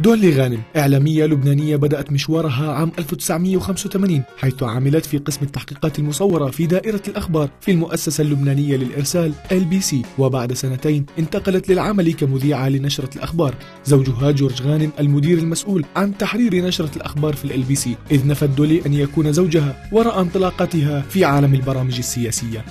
دولي غانم إعلامية لبنانية بدأت مشوارها عام 1985 حيث عملت في قسم التحقيقات المصورة في دائرة الأخبار في المؤسسة اللبنانية للإرسال LBC وبعد سنتين انتقلت للعمل كمذيعة لنشرة الأخبار. زوجها جورج غانم المدير المسؤول عن تحرير نشرة الأخبار في ال LBC إذ نفت دولي أن يكون زوجها وراء انطلاقتها في عالم البرامج السياسية.